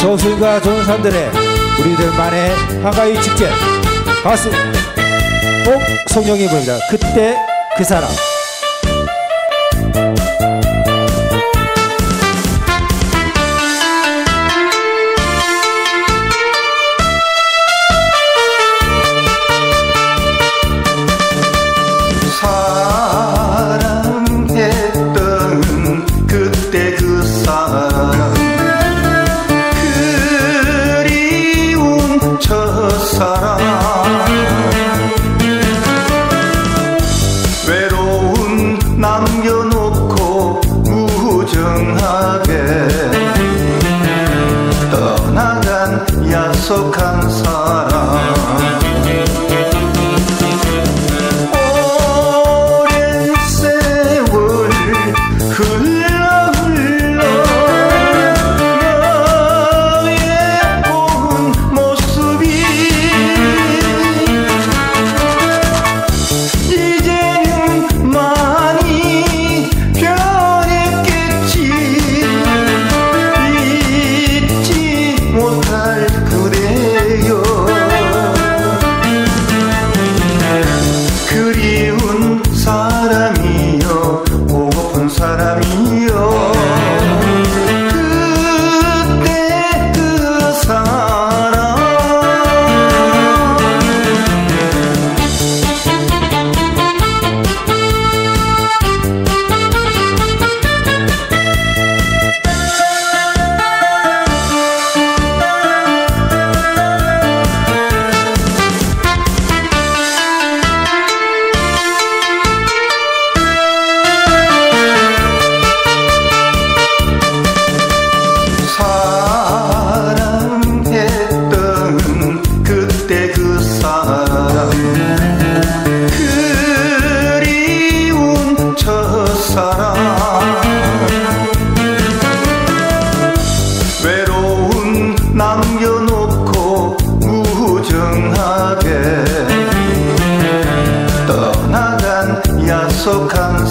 소수인과 전산들의 우리들만의 한가위 축제 가수 꼭 성령이 부릅니다. 그때 그 사람. so come so come